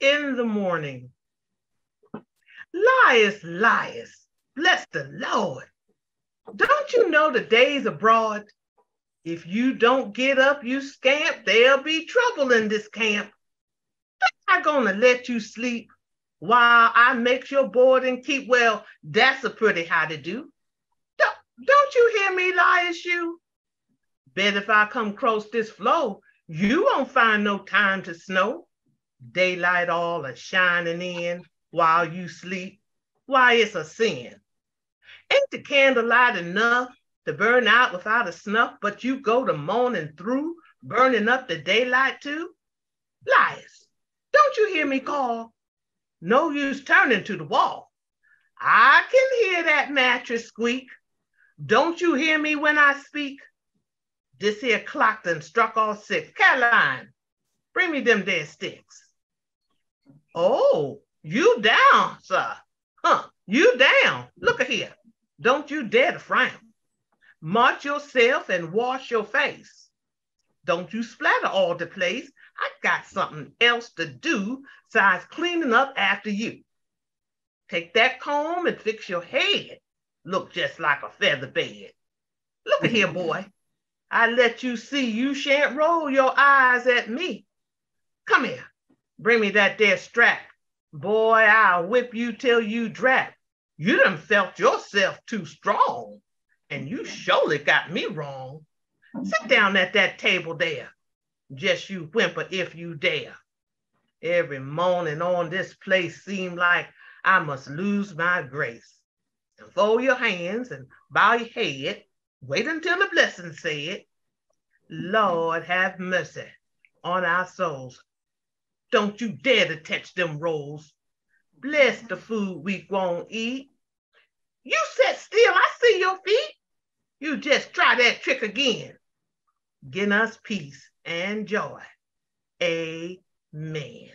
in the morning. Lias, lias, bless the Lord. Don't you know the days abroad? If you don't get up, you scamp, there'll be trouble in this camp. I'm not gonna let you sleep while I make your board and keep. Well, that's a pretty how to do. Don't, don't you hear me, Lias, you? Bet if I come across this flow, you won't find no time to snow. Daylight all a shining in while you sleep. Why, it's a sin. Ain't the candlelight enough to burn out without a snuff, but you go the morning through, burning up the daylight too? Lias, don't you hear me call? No use turning to the wall. I can hear that mattress squeak. Don't you hear me when I speak? This here clock done struck all six. Caroline, bring me them dead sticks. Oh, you down, sir. Huh, you down. Look at here. Don't you dare to frown. March yourself and wash your face. Don't you splatter all the place. I got something else to do besides cleaning up after you. Take that comb and fix your head. Look just like a feather bed. Look at here, boy. I let you see you shan't roll your eyes at me. Come here. Bring me that there strap. Boy, I'll whip you till you drap. You done felt yourself too strong, and you surely got me wrong. Sit down at that table there. Just you whimper if you dare. Every morning on this place seem like I must lose my grace. And fold your hands and bow your head. Wait until the blessing said, Lord have mercy on our souls. Don't you dare to touch them rolls. Bless the food we won't eat. You sit still, I see your feet. You just try that trick again. Give us peace and joy. Amen.